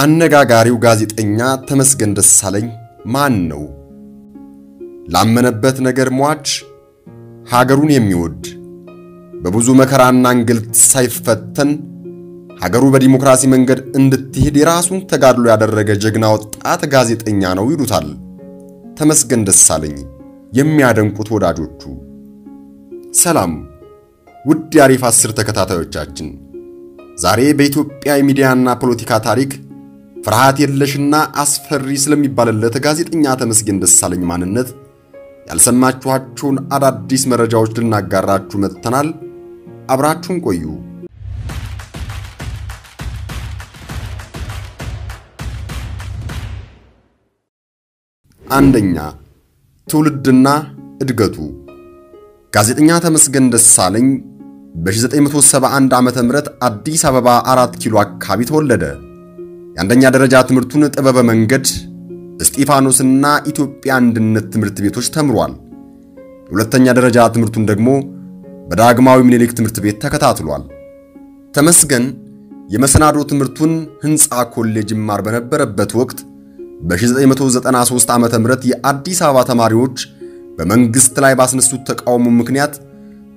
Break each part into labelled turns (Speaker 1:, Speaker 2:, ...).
Speaker 1: አነጋጋሪው ጋዜጠኛ ተመስገን ደሳለኝ ማን ነው? ላመነበት ነገር ሟች፣ ሀገሩን የሚወድ በብዙ መከራና እንግልት ሳይፈተን ሀገሩ በዲሞክራሲ መንገድ እንድትሄድ የራሱን ተጋድሎ ያደረገ ጀግና ወጣት ጋዜጠኛ ነው ይሉታል ተመስገን ደሳለኝ የሚያደንቁት ወዳጆቹ። ሰላም ውድ የአሪፍ አስር ተከታታዮቻችን፣ ዛሬ በኢትዮጵያ የሚዲያና ፖለቲካ ታሪክ ፍርሃት የለሽና አስፈሪ ስለሚባልለት ጋዜጠኛ ተመስገን ደሳለኝ ማንነት ያልሰማችኋቸውን አዳዲስ መረጃዎች ልናጋራችሁ መጥተናል። አብራችሁን ቆዩ። አንደኛ ትውልድና እድገቱ። ጋዜጠኛ ተመስገን ደሳለኝ በ1971 ዓመተ ምህረት አዲስ አበባ አራት ኪሎ አካባቢ ተወለደ። የአንደኛ ደረጃ ትምህርቱን ጥበበ መንገድ እስጢፋኖስና ኢትዮጵያ አንድነት ትምህርት ቤቶች ተምሯል። የሁለተኛ ደረጃ ትምህርቱን ደግሞ በዳግማዊ ምኒልክ ትምህርት ቤት ተከታትሏል። ተመስገን የመሰናዶ ትምህርቱን ሕንፃ ኮሌጅ ይማር በነበረበት ወቅት በ1993 ዓመተ ምህረት የአዲስ አበባ ተማሪዎች በመንግስት ላይ ባስነሱት ተቃውሞ ምክንያት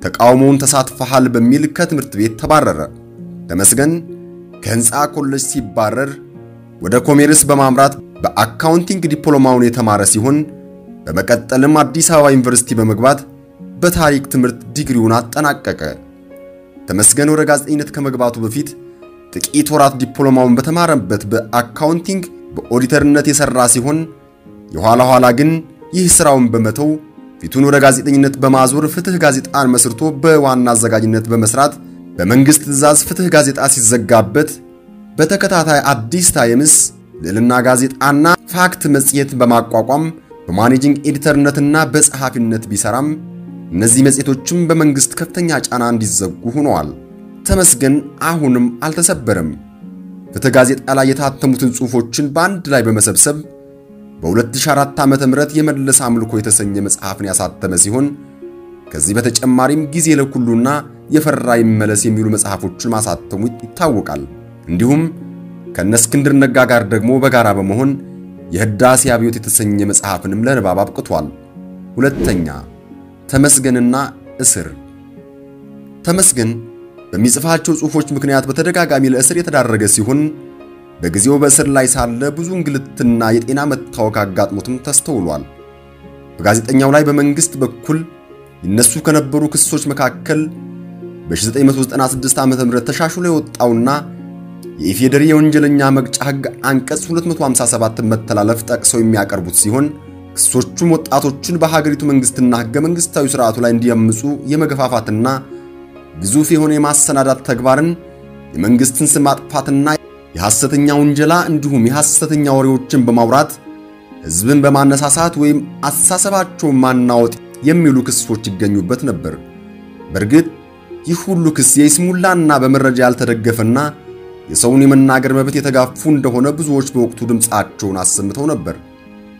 Speaker 1: ተቃውሞውን ተሳትፈሃል በሚል ከትምህርት ቤት ተባረረ። ተመስገን ከሕንፃ ኮሌጅ ሲባረር ወደ ኮሜርስ በማምራት በ accounting ዲፕሎማውን የተማረ ሲሆን በመቀጠልም አዲስ አበባ ዩኒቨርሲቲ በመግባት በታሪክ ትምህርት ዲግሪውን አጠናቀቀ። ተመስገን ወደ ጋዜጠኝነት ከመግባቱ በፊት ጥቂት ወራት ዲፕሎማውን በተማረበት በ accounting በኦዲተርነት የሰራ ሲሆን የኋላ ኋላ ግን ይህ ስራውን በመተው ፊቱን ወደ ጋዜጠኝነት በማዞር ፍትህ ጋዜጣን መስርቶ በዋና አዘጋጅነት በመስራት በመንግስት ትዕዛዝ ፍትህ ጋዜጣ ሲዘጋበት በተከታታይ አዲስ ታይምስ፣ ልዕልና ጋዜጣና ፋክት መጽሔት በማቋቋም በ managing editor ነትና በጸሐፊነት ቢሰራም እነዚህ መጽሔቶችም በመንግስት ከፍተኛ ጫና እንዲዘጉ ሆነዋል። ተመስገን አሁንም አልተሰበረም። ፍትህ ጋዜጣ ላይ የታተሙትን ጽሑፎችን በአንድ ላይ በመሰብሰብ በ2004 ዓመተ ምህረት የመለስ አምልኮ የተሰኘ መጽሐፍን ያሳተመ ሲሆን ከዚህ በተጨማሪም ጊዜ ለኩሉና የፈራ ይመለስ የሚሉ መጽሐፎችን ማሳተሙ ይታወቃል። እንዲሁም ከነ እስክንድር ነጋ ጋር ደግሞ በጋራ በመሆን የህዳሴ አብዮት የተሰኘ መጽሐፍንም ለንባብ አብቅቷል። ሁለተኛ ተመስገንና እስር። ተመስገን በሚጽፋቸው ጽሑፎች ምክንያት በተደጋጋሚ ለእስር የተዳረገ ሲሆን በጊዜው በእስር ላይ ሳለ ብዙ እንግልትና የጤና መታወክ አጋጥሞትም ተስተውሏል። በጋዜጠኛው ላይ በመንግስት በኩል ይነሱ ከነበሩ ክሶች መካከል በ1996 ዓ.ም ተሻሽሎ የወጣውና የኢፌዴሪ የወንጀለኛ መቅጫ ሕግ አንቀጽ 257 መተላለፍ ጠቅሰው የሚያቀርቡት ሲሆን ክሶቹም ወጣቶችን በሀገሪቱ መንግስትና ሕገ መንግስታዊ ስርዓቱ ላይ እንዲያምፁ የመገፋፋትና ግዙፍ የሆነ የማሰናዳት ተግባርን የመንግስትን ስም ማጥፋትና የሐሰተኛ ውንጀላ እንዲሁም የሐሰተኛ ወሬዎችን በማውራት ሕዝብን በማነሳሳት ወይም አስተሳሰባቸውን ማናወጥ የሚሉ ክሶች ይገኙበት ነበር። በእርግጥ ይህ ሁሉ ክስ የይስሙላና በመረጃ ያልተደገፈና የሰውን የመናገር መብት የተጋፉ እንደሆነ ብዙዎች በወቅቱ ድምፃቸውን አሰምተው ነበር።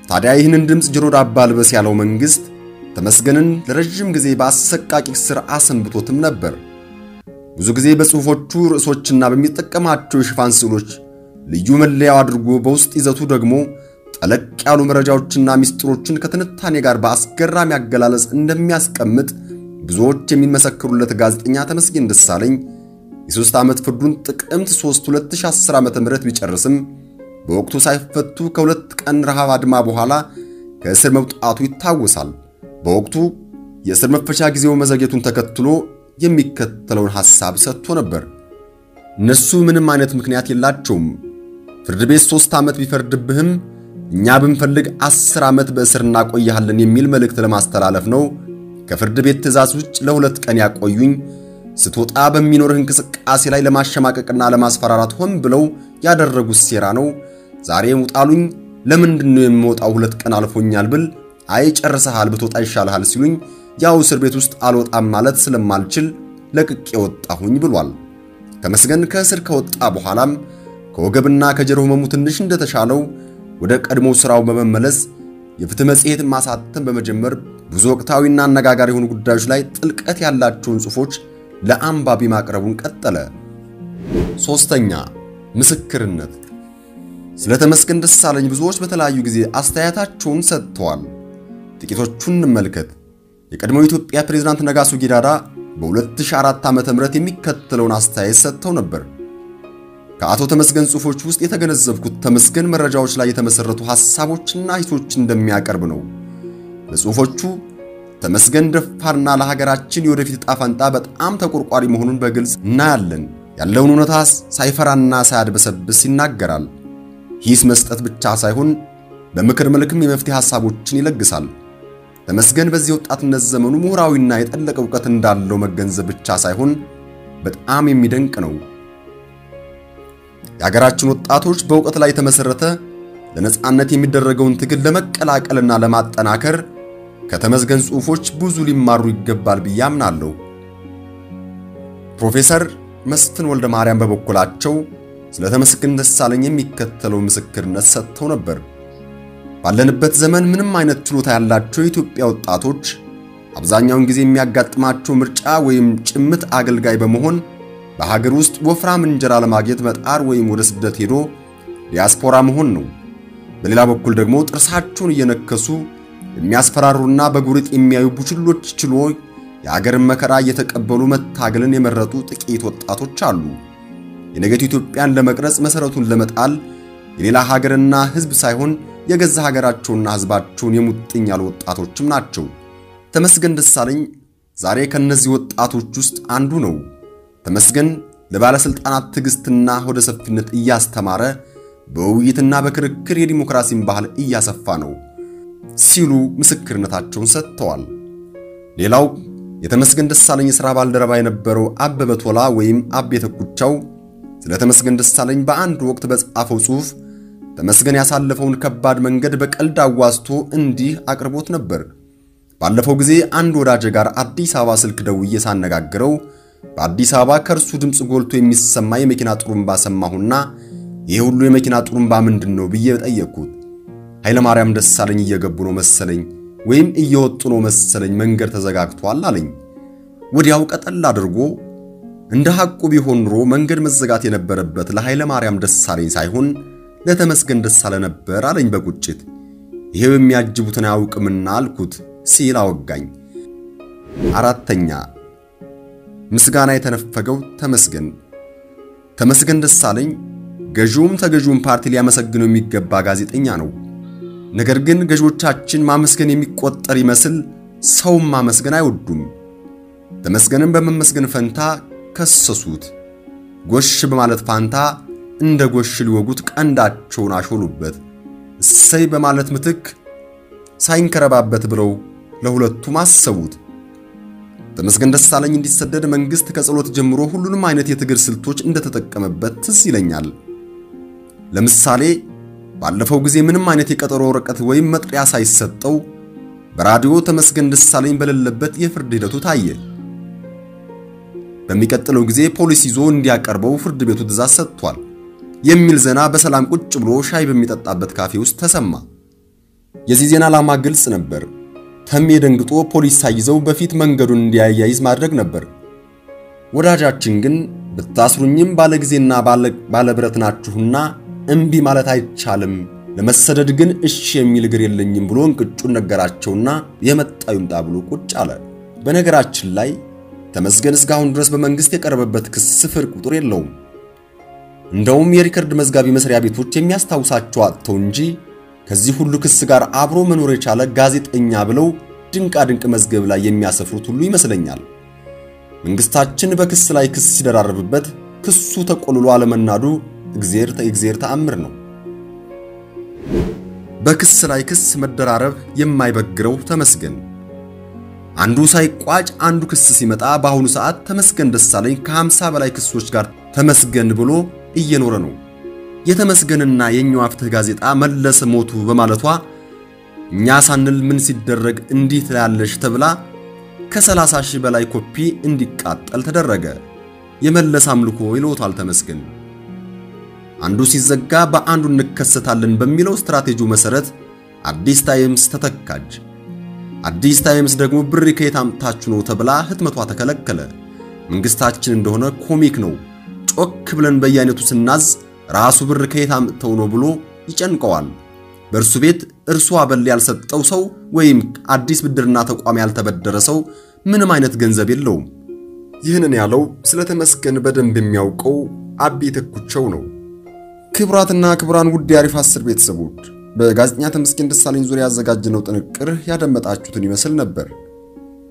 Speaker 1: ታዲያ ይህንን ድምፅ ጆሮ ዳባ ልበስ ያለው መንግስት ተመስገንን ለረጅም ጊዜ በአሰቃቂ እስር አሰንብቶትም ነበር። ብዙ ጊዜ በጽሑፎቹ ርዕሶችና በሚጠቀማቸው የሽፋን ስዕሎች ልዩ መለያው አድርጎ በውስጥ ይዘቱ ደግሞ ጠለቅ ያሉ መረጃዎችና ሚስጥሮችን ከትንታኔ ጋር በአስገራሚ አገላለጽ እንደሚያስቀምጥ ብዙዎች የሚመሰክሩለት ጋዜጠኛ ተመስገን ደሳለኝ የሦስት ዓመት ፍርዱን ጥቅምት 3 2010 ዓ.ም ቢጨርስም በወቅቱ ሳይፈቱ ከሁለት ቀን ረሃብ አድማ በኋላ ከእስር መውጣቱ ይታወሳል። በወቅቱ የእስር መፈቻ ጊዜው መዘግየቱን ተከትሎ የሚከተለውን ሐሳብ ሰጥቶ ነበር። እነሱ ምንም አይነት ምክንያት የላቸውም። ፍርድ ቤት ሦስት ዓመት ቢፈርድብህም እኛ ብንፈልግ አስር ዓመት በእስር እናቆያለን የሚል መልእክት ለማስተላለፍ ነው። ከፍርድ ቤት ትዕዛዝ ውጭ ለሁለት ቀን ያቆዩኝ ስትወጣ በሚኖርህ እንቅስቃሴ ላይ ለማሸማቀቅና ለማስፈራራት ሆን ብለው ያደረጉት ሴራ ነው። ዛሬ ውጣሉኝ። ለምንድን ነው የምወጣው? ሁለት ቀን አልፎኛል ብል አይ ጨርሰሃል፣ ብትወጣ ይሻልሃል ሲሉኝ ያው እስር ቤት ውስጥ አልወጣም ማለት ስለማልችል ለቅቄ ወጣሁኝ ብሏል። ተመስገን ከእስር ከወጣ በኋላም ከወገብና ከጀርባ ህመሙ ትንሽ እንደተሻለው ወደ ቀድሞ ስራው በመመለስ የፍትህ መጽሔት ማሳተም በመጀመር ብዙ ወቅታዊና አነጋጋሪ የሆኑ ጉዳዮች ላይ ጥልቀት ያላቸውን ጽሑፎች ለአንባቢ ማቅረቡን ቀጠለ። ሶስተኛ ምስክርነት። ስለ ተመስገን ደሳለኝ ብዙዎች በተለያዩ ጊዜ አስተያየታቸውን ሰጥተዋል። ጥቂቶቹን እንመልከት። የቀድሞው ኢትዮጵያ ፕሬዝዳንት ነጋሶ ጊዳዳ በ2004 ዓ.ም የሚከተለውን አስተያየት ሰጥተው ነበር። ከአቶ ተመስገን ጽሑፎች ውስጥ የተገነዘብኩት ተመስገን መረጃዎች ላይ የተመሰረቱ ሐሳቦችና ሂሶች እንደሚያቀርብ ነው። በጽሑፎቹ ተመስገን ደፋርና ለሀገራችን የወደፊት ዕጣ ፈንታ በጣም ተቆርቋሪ መሆኑን በግልጽ እናያለን። ያለውን እውነታ ሳይፈራና ሳያድበሰብስ ይናገራል። ሂስ መስጠት ብቻ ሳይሆን በምክር መልክም የመፍትሄ ሐሳቦችን ይለግሳል። ተመስገን በዚህ ወጣትነት ዘመኑ ምሁራዊና የጠለቀ ዕውቀት እንዳለው መገንዘብ ብቻ ሳይሆን በጣም የሚደንቅ ነው። የሀገራችን ወጣቶች በእውቀት ላይ የተመሰረተ ለነጻነት የሚደረገውን ትግል ለመቀላቀልና ለማጠናከር ከተመስገን ጽሑፎች ብዙ ሊማሩ ይገባል ብዬ አምናለሁ። ፕሮፌሰር መስፍን ወልደ ማርያም በበኩላቸው ስለ ተመስገን ደሳለኝ የሚከተለው ምስክርነት ሰጥተው ነበር። ባለንበት ዘመን ምንም አይነት ችሎታ ያላቸው የኢትዮጵያ ወጣቶች አብዛኛውን ጊዜ የሚያጋጥማቸው ምርጫ ወይም ጭምት አገልጋይ በመሆን በሀገር ውስጥ ወፍራም እንጀራ ለማግኘት መጣር ወይም ወደ ስደት ሄዶ ዲያስፖራ መሆን ነው። በሌላ በኩል ደግሞ ጥርሳቸውን እየነከሱ የሚያስፈራሩና በጉሪጥ የሚያዩ ቡችሎች ችሎ የአገርን መከራ እየተቀበሉ መታገልን የመረጡ ጥቂት ወጣቶች አሉ። የነገቱ ኢትዮጵያን ለመቅረጽ መሰረቱን ለመጣል የሌላ ሀገርና ሕዝብ ሳይሆን የገዛ ሀገራቸውና ሕዝባቸውን የሙጥኝ ያሉ ወጣቶችም ናቸው። ተመስገን ደሳለኝ ዛሬ ከነዚህ ወጣቶች ውስጥ አንዱ ነው። ተመስገን ለባለስልጣናት ትዕግስትና ሆደ ሰፊነት እያስተማረ በውይይትና በክርክር የዲሞክራሲን ባህል እያሰፋ ነው ሲሉ ምስክርነታቸውን ሰጥተዋል። ሌላው የተመስገን ደሳለኝ የሥራ ባልደረባ የነበረው አበበ ቶላ ወይም አቤ ተኩቻው ስለ ተመስገን ደሳለኝ በአንድ ወቅት በጻፈው ጽሑፍ ተመስገን ያሳለፈውን ከባድ መንገድ በቀልድ አዋዝቶ እንዲህ አቅርቦት ነበር። ባለፈው ጊዜ አንድ ወዳጄ ጋር አዲስ አበባ ስልክ ደውዬ ሳነጋግረው በአዲስ አበባ ከእርሱ ድምፅ ጎልቶ የሚሰማ የመኪና ጥሩምባ ሰማሁና ይህ ሁሉ የመኪና ጥሩምባ ምንድን ነው ብዬ ጠየቅኩት። ኃይለማርያም ደሳለኝ እየገቡ ነው መሰለኝ ወይም እየወጡ ነው መሰለኝ መንገድ ተዘጋግቷል አለኝ። ወዲያው ቀጠል አድርጎ እንደ ሐቁ ቢሆን ኑሮ መንገድ መዘጋት የነበረበት ለኃይለማርያም ደሳለኝ ሳይሆን ለተመስገን ደሳለ ነበር አለኝ በቁጭት። ይሄው የሚያጅቡትን አያውቅምና አልኩት ሲል አወጋኝ። አራተኛ ምስጋና የተነፈገው ተመስገን ተመስገን ደሳለኝ ገዢውም ተገዢውም ፓርቲ ሊያመሰግነው የሚገባ ጋዜጠኛ ነው። ነገር ግን ገዢዎቻችን ማመስገን የሚቆጠር ይመስል ሰውም ማመስገን አይወዱም። ተመስገንም በመመስገን ፈንታ ከሰሱት። ጎሽ በማለት ፋንታ እንደ ጎሽ ሊወጉት ቀንዳቸውን አሾሉበት። እሰይ በማለት ምትክ ሳይንከረባበት ብለው ለሁለቱም አሰቡት። ተመስገን ደሳለኝ እንዲሰደድ መንግስት ከጸሎት ጀምሮ ሁሉንም አይነት የትግል ስልቶች እንደተጠቀመበት ትዝ ይለኛል። ለምሳሌ ባለፈው ጊዜ ምንም አይነት የቀጠሮ ወረቀት ወይም መጥሪያ ሳይሰጠው በራዲዮ ተመስገን ደሳለኝ በሌለበት የፍርድ ሂደቱ ታየ። በሚቀጥለው ጊዜ ፖሊስ ይዞ እንዲያቀርበው ፍርድ ቤቱ ትዕዛዝ ሰጥቷል የሚል ዜና በሰላም ቁጭ ብሎ ሻይ በሚጠጣበት ካፌ ውስጥ ተሰማ። የዚህ ዜና ዓላማ ግልጽ ነበር። ተሜ ደንግጦ ፖሊስ ሳይዘው በፊት መንገዱን እንዲያያይዝ ማድረግ ነበር። ወዳጃችን ግን ብታስሩኝም ባለጊዜና ባለብረት ናችሁና እምቢ ማለት አይቻልም፣ ለመሰደድ ግን እሺ የሚል እግር የለኝም ብሎ እንቅጩን ነገራቸውና የመጣው ይምጣ ብሎ ቁጭ አለ። በነገራችን ላይ ተመስገን እስካሁን ድረስ በመንግስት የቀረበበት ክስ ስፍር ቁጥር የለውም። እንደውም የ record መዝጋቢ መስሪያ ቤቶች የሚያስታውሳቸው አጥተው እንጂ ከዚህ ሁሉ ክስ ጋር አብሮ መኖር የቻለ ጋዜጠኛ ብለው ድንቃ ድንቅ መዝገብ ላይ የሚያሰፍሩት ሁሉ ይመስለኛል። መንግስታችን በክስ ላይ ክስ ሲደራረብበት ክሱ ተቆልሎ አለመናዱ የእግዚአብሔር ተአምር ነው። በክስ ላይ ክስ መደራረብ የማይበግረው ተመስገን አንዱ ሳይቋጭ አንዱ ክስ ሲመጣ በአሁኑ ሰዓት ተመስገን ደሳለኝ ከ50 በላይ ክሶች ጋር ተመስገን ብሎ እየኖረ ነው። የተመስገንና የኛዋ ፍትህ ጋዜጣ መለሰ ሞቱ በማለቷ እኛ ሳንል ምን ሲደረግ እንዲህ ትላለሽ ተብላ ከ30 ሺህ በላይ ኮፒ እንዲቃጠል ተደረገ። የመለስ አምልኮ ይለውታል ተመስገን። አንዱ ሲዘጋ በአንዱ እንከሰታለን በሚለው ስትራቴጂው መሰረት አዲስ ታይምስ ተተካች። አዲስ ታይምስ ደግሞ ብር ከየት አምጥታችሁ ነው ተብላ ህትመቷ ተከለከለ። መንግስታችን እንደሆነ comic ነው ጮክ ብለን በየአይነቱ ስናዝ ራሱ ብር ከየት አምጥተው ነው ብሎ ይጨንቀዋል። በእርሱ ቤት እርሱ አበል ያልሰጠው ሰው ወይም አዲስ ብድርና ተቋም ያልተበደረ ሰው ምንም አይነት ገንዘብ የለውም። ይህንን ያለው ስለ ተመስገን በደንብ የሚያውቀው አቤ ተኩቸው ነው። ክቡራትና ክቡራን ውድ የአሪፍ አስር ቤተሰቦች በጋዜጠኛ ተመስገን ደሳለኝ ዙሪያ ያዘጋጀነው ጥንቅር ያደመጣችሁትን ይመስል ነበር።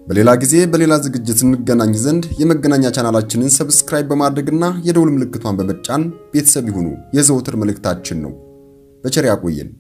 Speaker 1: በሌላ ጊዜ በሌላ ዝግጅት እንገናኝ ዘንድ የመገናኛ ቻናላችንን subscribe በማድረግና የደውል ምልክቷን በመጫን ቤተሰብ ይሁኑ የዘወትር መልእክታችን ነው። በቸር ያቆየን።